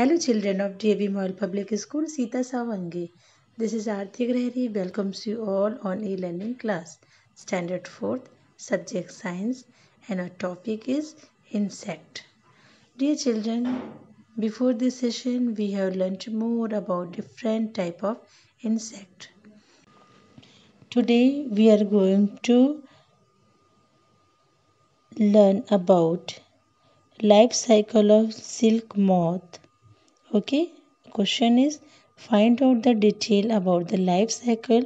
Hello children of DAV MOIL Public School Sita Savangi. This is Aarti Grahari welcomes you all on e-learning class standard 4th subject science and our topic is insect. Dear children, before this session we have learnt more about different type of insect. Today we are going to learn about life cycle of silk moth okay? Question is find out the detail about the life cycle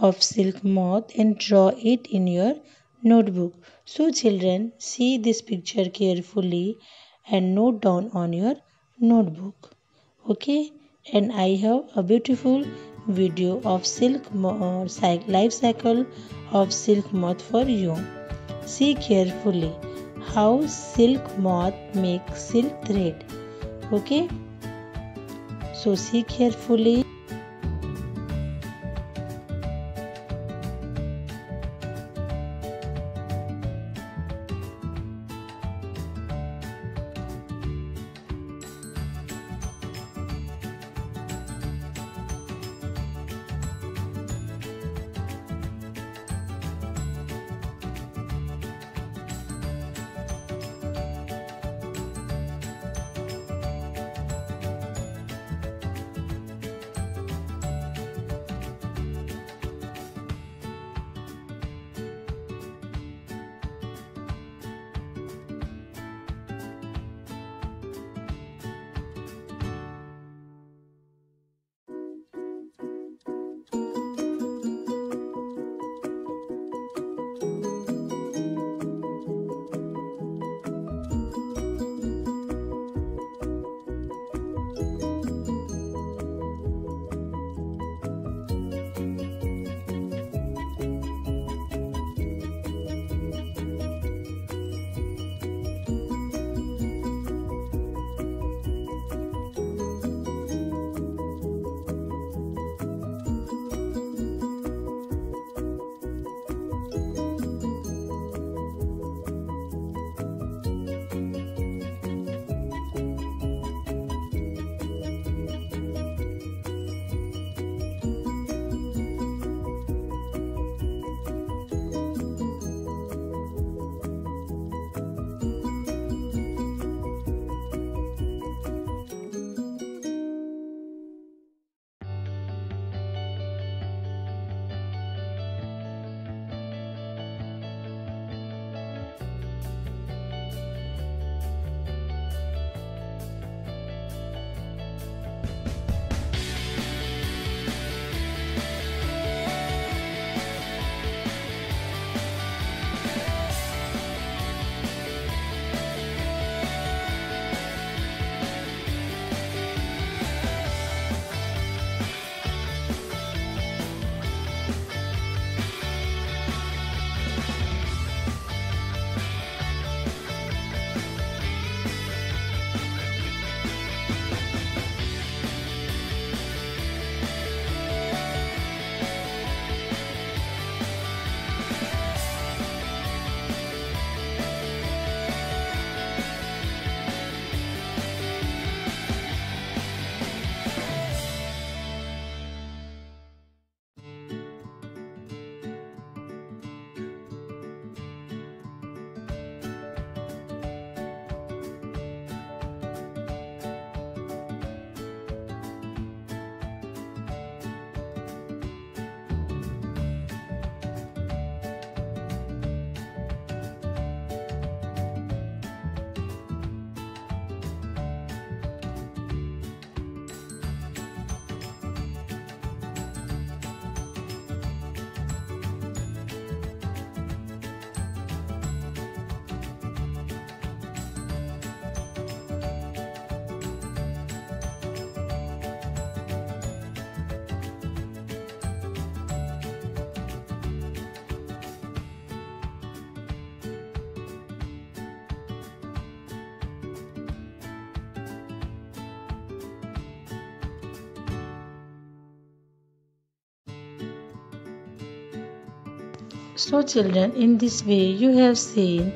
of silk moth and draw it in your notebook. So children see this picture carefully and note down on your notebook. Okay? And i have a beautiful video of silk moth uh, life cycle of silk moth for you. See carefully how silk moth makes silk thread. Okay so see carefully So children, in this way you have seen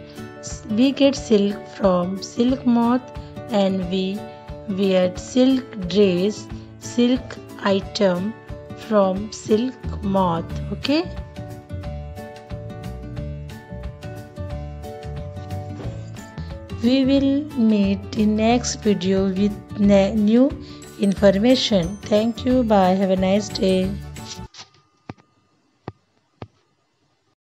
we get silk from silk moth and we wear silk dress, silk item from silk moth. Okay. We will meet in next video with new information. Thank you. Bye. Have a nice day.